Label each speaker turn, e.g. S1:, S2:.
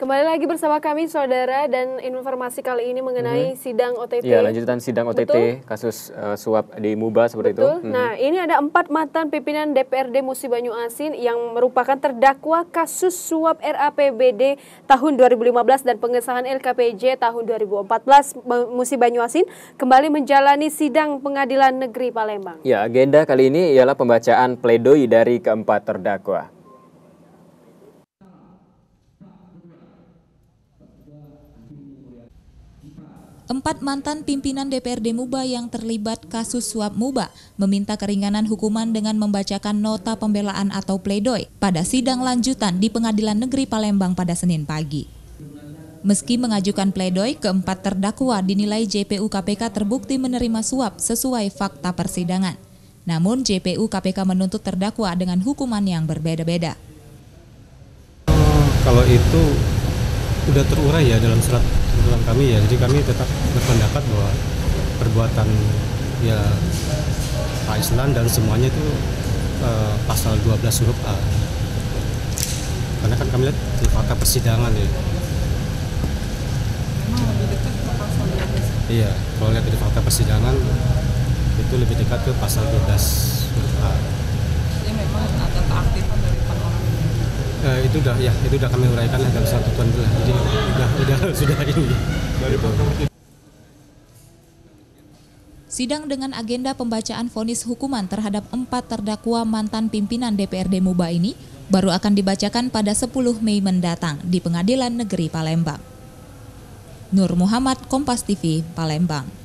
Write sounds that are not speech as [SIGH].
S1: Kembali lagi bersama kami saudara dan informasi kali ini mengenai
S2: Mhm.
S1: sidang OTT.
S2: Iya, lanjutan sidang OTT
S1: Betul.
S2: kasus eh, suap di MUBA seperti
S1: Betul.
S2: itu. Mhm.
S1: Nah, ini ada empat mantan pimpinan DPRD Musi Banyu Asin yang merupakan terdakwa kasus suap RAPBD tahun 2015 dan pengesahan LKPJ tahun 2014 Ba- Musi Banyu Asin kembali menjalani sidang Pengadilan Negeri Palembang.
S2: Ya, agenda kali ini ialah pembacaan pledoi dari keempat terdakwa.
S3: Empat mantan pimpinan DPRD Muba yang terlibat kasus suap Muba meminta keringanan hukuman dengan membacakan nota pembelaan atau pledoi pada sidang lanjutan di Pengadilan Negeri Palembang pada Senin pagi. Meski mengajukan pledoi, keempat terdakwa dinilai JPU KPK terbukti menerima suap sesuai fakta persidangan. Namun JPU KPK menuntut terdakwa dengan hukuman yang berbeda-beda.
S4: kalau itu udah terurai ya dalam surat tuntutan kami ya. Jadi kami tetap berpendapat bahwa perbuatan ya Pak Islan dan semuanya itu eh, pasal 12 huruf A. Karena kan kami lihat di fakta persidangan ya. Iya kalau lihat dari fakta persidangan itu lebih dekat ke pasal 12 huruf A.
S5: Jadi memang ada dari empat orang.
S4: Eh, itu udah ya itu udah kami uraikan lah dalam satu tuan itu lah. jadi udah udah [LAUGHS] sudah ini Gitu.
S3: Sidang dengan agenda pembacaan vonis hukuman terhadap empat terdakwa mantan pimpinan DPRD Muba ini baru akan dibacakan pada 10 Mei mendatang di Pengadilan Negeri Palembang. Nur Muhammad, Kompas TV, Palembang.